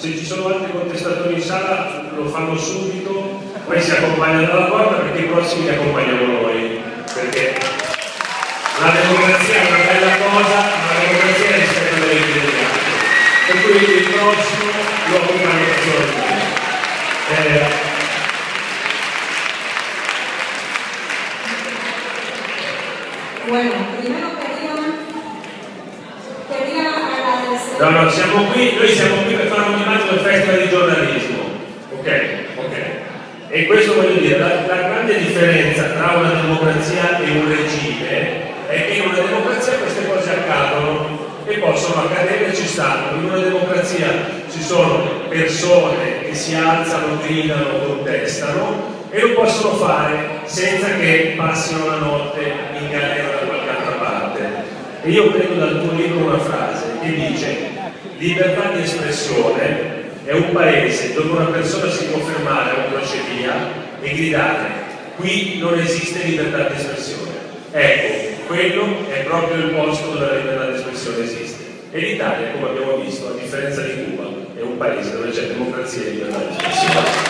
se ci sono altri contestatori in sala lo fanno subito, poi si accompagnano dalla porta perché i prossimi li accompagniamo noi. Perché la democrazia è una bella cosa, ma la democrazia è rispetto degli altri. Per cui il prossimo lo accompagno personalmente. Eh, No, no, siamo qui, noi siamo qui per fare un immagine del festival di giornalismo. Ok, ok. E questo voglio dire, la, la grande differenza tra una democrazia e un regime è che in una democrazia queste cose accadono e possono accadere ci stanno. In una democrazia ci sono persone che si alzano, gridano, contestano e lo possono fare senza che passino la notte E io prendo dal tuo libro una frase che dice libertà di espressione è un paese dove una persona si può fermare a una crocevia e gridare qui non esiste libertà di espressione. Ecco, quello è proprio il posto dove la libertà di espressione esiste. E l'Italia, come abbiamo visto, a differenza di Cuba, è un paese dove c'è democrazia e libertà di espressione.